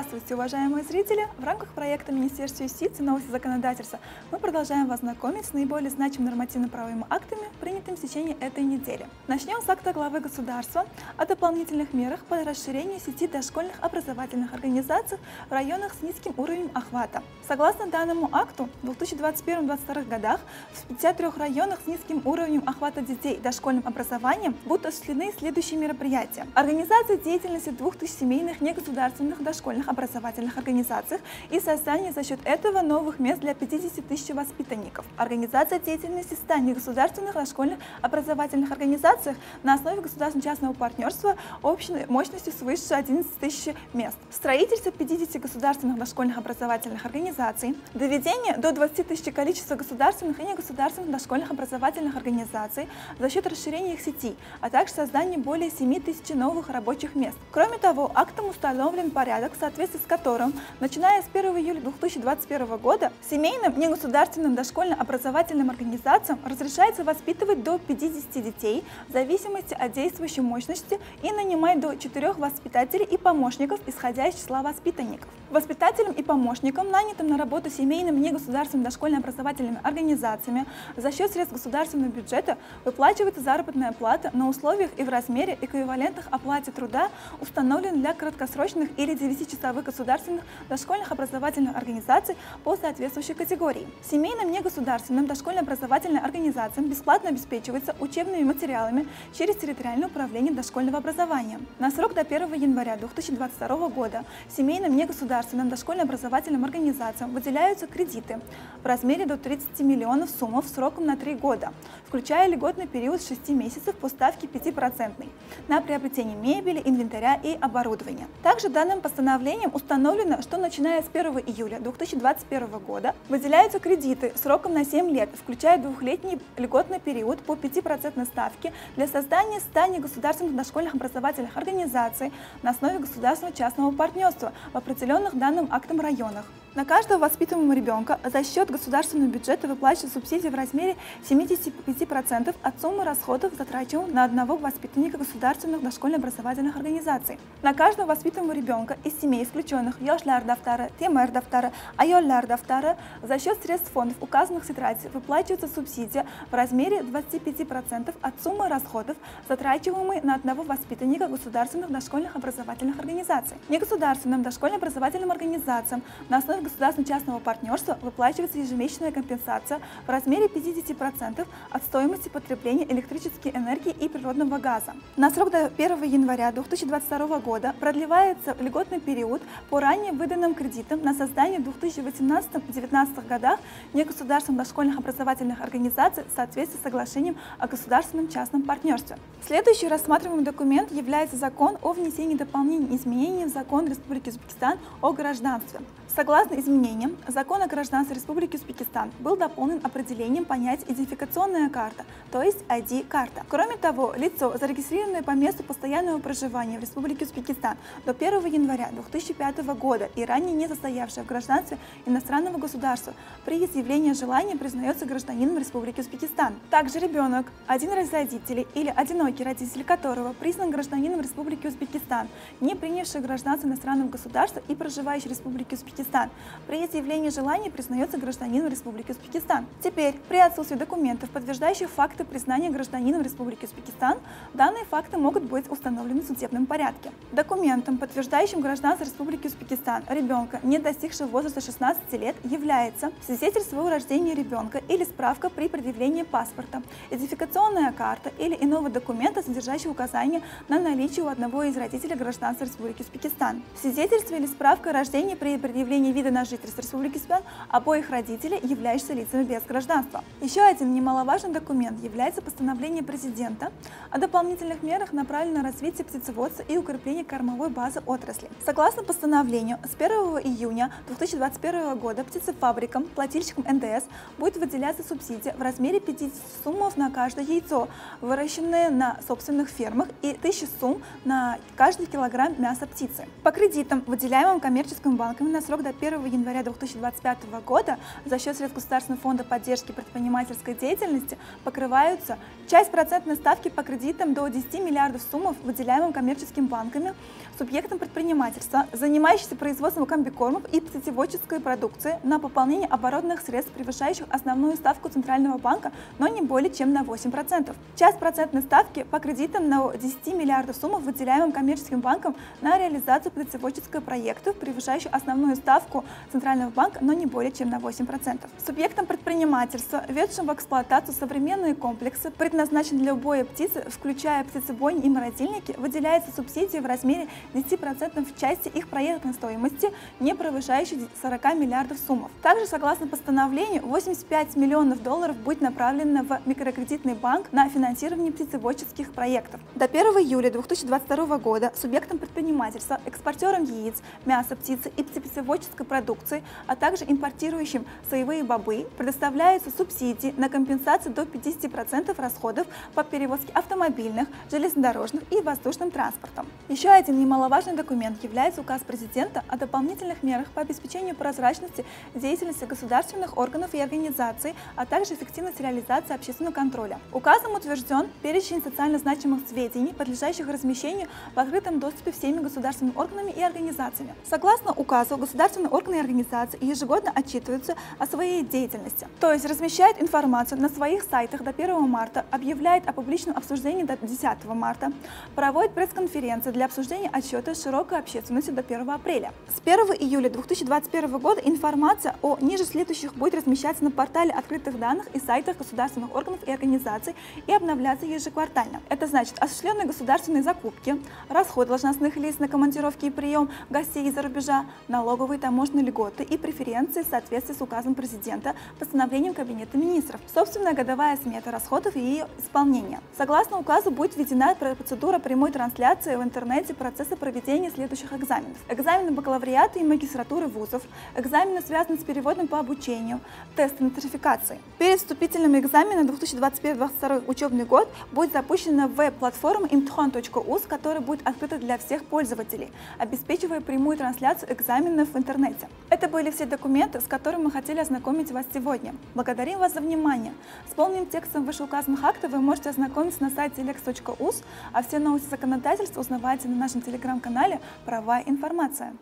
Здравствуйте, уважаемые зрители! В рамках проекта Министерства юстиции «Новости законодательства» мы продолжаем вас знакомить с наиболее значимыми нормативно-правовыми актами, принятыми в течение этой недели. Начнем с акта главы государства о дополнительных мерах по расширению сети дошкольных образовательных организаций в районах с низким уровнем охвата. Согласно данному акту, в 2021-2022 годах в 53 районах с низким уровнем охвата детей дошкольным образованием будут осуществлены следующие мероприятия. Организация деятельности двух тысяч семейных негосударственных дошкольных образовательных организациях и создание за счет этого новых мест для 50 тысяч воспитанников. Организация деятельности 100 негосударственных дошкольных образовательных организациях на основе государственно-частного партнерства общей мощностью свыше 11 тысяч мест. Строительство 50 государственных дошкольных образовательных организаций, доведение до 20 тысяч количества государственных и негосударственных дошкольных образовательных организаций за счет расширения их сети, а также создание более 7 тысяч новых рабочих мест. Кроме того, актом установлен порядок, в соответствии с которым, начиная с 1 июля 2021 года, семейным негосударственным дошкольно-образовательным организациям разрешается воспитывать до 50 детей в зависимости от действующей мощности и нанимать до 4 воспитателей и помощников, исходя из числа воспитанников. Воспитателям и помощникам, нанятым на работу семейным негосударственными дошкольно-образовательными организациями за счет средств государственного бюджета выплачивается заработная плата на условиях и в размере эквивалентных оплате труда, установленных для краткосрочных или 9-часовых государственных дошкольных образовательных организаций по соответствующей категории. Семейным негосударственным дошкольно-образовательным организациям бесплатно обеспечивается учебными материалами через территориальное управление дошкольного образования. На срок до 1 января 2022 года семейным негосударственным дошкольно-образовательным организациям выделяются кредиты в размере до 30 миллионов суммов сроком на 3 года, включая льготный период 6 месяцев по ставке 5% на приобретение мебели, инвентаря и оборудования. Также данным постановлением установлено, что начиная с 1 июля 2021 года выделяются кредиты сроком на 7 лет, включая двухлетний льготный период по 5% ставке для создания 100 негосударственных дошкольных образовательных организаций на основе государственного частного партнерства в определенных данным актом районах. На каждого воспитываемого ребенка за счет государственного бюджета выплачивают субсидии в размере 75% от суммы расходов, затрачиваемых на одного воспитанника государственных дошкольно-образовательных организаций. На каждого воспитываемого ребенка из семей, исключенных Йошлар Дафтара, Темер Дафтара, Айоллар за счет средств фондов, указанных в тетради, выплачивается субсидия в размере 25% от суммы расходов, затрачиваемые на одного воспитанника государственных дошкольных образовательных организаций. Негосударственным дошкольно-образовательным организациям на основе государственно-частного партнерства выплачивается ежемесячная компенсация в размере 50% от стоимости потребления электрической энергии и природного газа. На срок до 1 января 2022 года продлевается льготный период по ранее выданным кредитам на создание в 2018-2019 годах негосударственных дошкольных образовательных организаций в соответствии с соглашением о государственном частном партнерстве. Следующий рассматриваемый документ является закон о внесении дополнений и изменений в закон Республики Узбекистан о гражданстве. Согласно изменениям, закон о гражданстве Республики Узбекистан был дополнен определением понятия идентификационная карта, то есть ID-карта. Кроме того, лицо, зарегистрированное по месту постоянного проживания в Республике Узбекистан до 1 января 2005 года и ранее не состоявшее в гражданстве иностранного государства, при изъявлении желания признается гражданином Республики Узбекистан. Также ребенок, один из родителей или одинокий родитель которого признан гражданином Республики Узбекистан, не принявший гражданство иностранного государства и проживающий в Республике Узбекистан. При изъявлении желания признается гражданином Республики Узбекистан. Теперь, при отсутствии документов, подтверждающих факты признания гражданином Республики Узбекистан, данные факты могут быть установлены в судебном порядке. Документом, подтверждающим гражданство Республики Узбекистан ребенка, не достигшего возраста 16 лет, является свидетельство о рождении ребенка или справка при предъявлении паспорта, идентификационная карта или иного документа, содержащего указания на наличие у одного из родителей гражданства Республики Узбекистан. Свидетельство или справка о рождении при предъявлении предъявления вида на жительство Республики Узбекистан обоих родителей, являющихся лицами без гражданства. Еще один немаловажный документ является постановление президента о дополнительных мерах, направленных на развитие птицеводства и укрепление кормовой базы отрасли. Согласно постановлению, с 1 июня 2021 года птицефабрикам, плательщикам НДС будет выделяться субсидия в размере 50 суммов на каждое яйцо, выращенное на собственных фермах, и 1000 сумм на каждый килограмм мяса птицы. По кредитам, выделяемым коммерческими банками на срок до 1 1 января 2025 года за счет средств Государственного фонда поддержки предпринимательской деятельности покрываются часть процентной ставки по кредитам до 10 миллиардов сумм, выделяемым коммерческими банками, субъектам предпринимательства, занимающимся производством комбикормов и птицеводческой продукции на пополнение оборотных средств, превышающих основную ставку Центрального банка, но не более чем на 8%. Часть процентной ставки по кредитам на 10 миллиардов сумм, выделяемым коммерческим банкам на реализацию птицеводческого проекта, превышающих основную ставку Центрального банка, но не более чем на 8%. Субъектам предпринимательства, ведшим в эксплуатацию современные комплексы, предназначенные для убоя птицы, включая птицебойни и морозильники, выделяется субсидия в размере 10% в части их проектной стоимости, не превышающей 40 миллиардов сумм. Также, согласно постановлению, 85 миллионов долларов будет направлено в микрокредитный банк на финансирование птицеводческих проектов. До 1 июля 2022 года субъектам предпринимательства, экспортерам яиц, мяса, птицы и птицеводческой продукции, а также импортирующим соевые бобы предоставляются субсидии на компенсацию до 50% расходов по перевозке автомобильных, железнодорожных и воздушным транспортом. Еще один немаловажный документ является указ президента о дополнительных мерах по обеспечению прозрачности деятельности государственных органов и организаций, а также эффективности реализации общественного контроля. Указом утвержден перечень социально значимых сведений, подлежащих размещению в открытом доступе всеми государственными органами и организациями. Согласно указу, государственные органы и организации ежегодно отчитываются о своей деятельности, то есть размещают информацию на своих сайтах до 1 марта, объявляет о публичном обсуждении до 10 марта, проводит пресс-конференции для обсуждения отчета широкой общественности до 1 апреля. С 1 июля 2021 года информация о ниже следующих будет размещаться на портале открытых данных и сайтах государственных органов и организаций и обновляться ежеквартально. Это значит осуществленные государственные закупки, расходы должностных лиц на командировки и прием гостей из-за рубежа, налоговые таможенные льготы и преференции в соответствии с указом президента, постановлением Кабинета министров, собственная годовая смета расходов и ее исполнение. Согласно указу будет введена процедура прямой трансляции в интернете процесса проведения следующих экзаменов. Экзамены бакалавриата и магистратуры вузов, экзамены, связанные с переводом по обучению, тесты нотификации. Перед вступительным экзаменом 2021-2022 учебный год будет запущена веб-платформа imtihon.uz, которая будет открыта для всех пользователей, обеспечивая прямую трансляцию экзаменов в интернете. Это были все документы, с которыми мы хотели ознакомить вас сегодня. Благодарим вас за внимание. С полным текстом вышеуказанных актов вы можете ознакомиться на сайте lex.uz, а все новости законодательства узнавайте на нашем телеграм-канале «Права и информация».